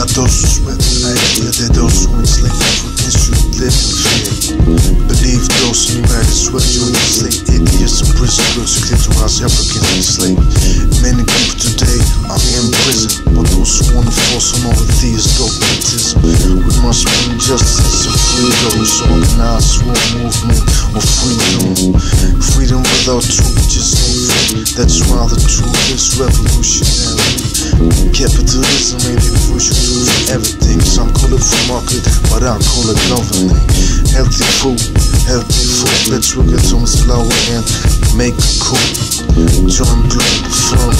got those who sweat the night Yeah, they're those who enslaved Africans to live in Believe those who matter sweat to enslave Idiots and prisoners Clitoris Africans enslaved Many people today are in prison But those who wanna force on all these dogmatism We must bring justice and freedom So organize for a movement of freedom. Freedom without truth is no free That's why the truth is revolutionary. Capitalism ain't Market, but I call it governing. Healthy food, healthy food. Let's work at Thomas Flower and make it cool. Group, firm enterprise,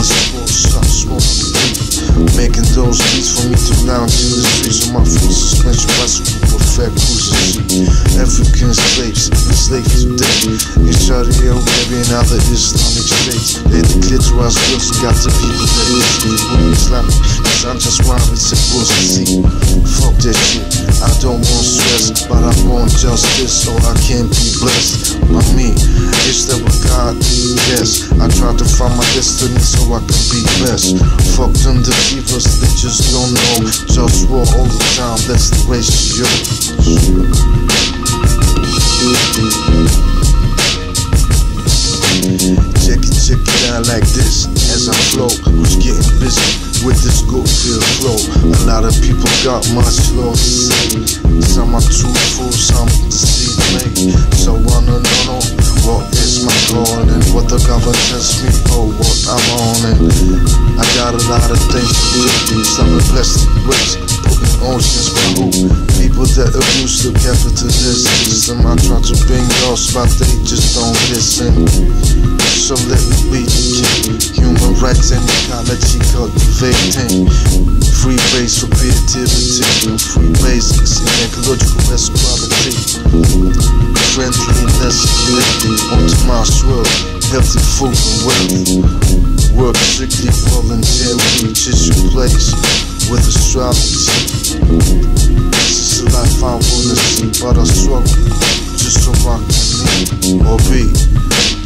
A sports, stop smoking weed. Making those beats for me to lounge in the streets of my full suspension bicycle, perfect cruising seat. African slaves, enslaved today. In Saudi Arabia and other Islamic states. They declare to us got to people that is Islamic. I'm just it's supposed to see. Fuck that shit. I don't want stress, but I want justice so I can be blessed. By me, it's the God, yes. I try to find my destiny so I can be best. Fuck them deceivers, they just don't know. Just war all the time, that's the ratio. Got much say. Some are truthful, some deceive me. So wanna know what is my calling? What the government tells me, oh what I'm on and I got a lot of things to do. Some are blessed with putting oceans for who? People that abuse the capitalist system. I try to bring lost, but they just don't listen. So let me be the king. Human rights and ecology cultivating. Free base for creativity and free basics in ecological equality. Friendliness living onto my swirl. Healthy food and wealth. Work strictly voluntarily, just your place with astrology. Life I wanna see, but I struggle just to can live or be.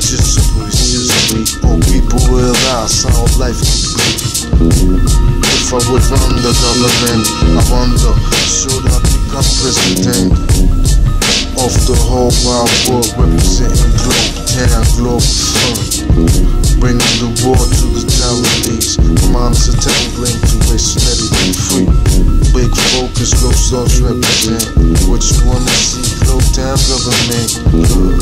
Just it's just me, or people realize how life could be. If I would run the government, I wonder, should I become president? Of the whole wide world, representing globe, town, globe fun. Bringing the war to the talents. Low stars represent. What you wanna see, low down government.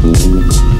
Thank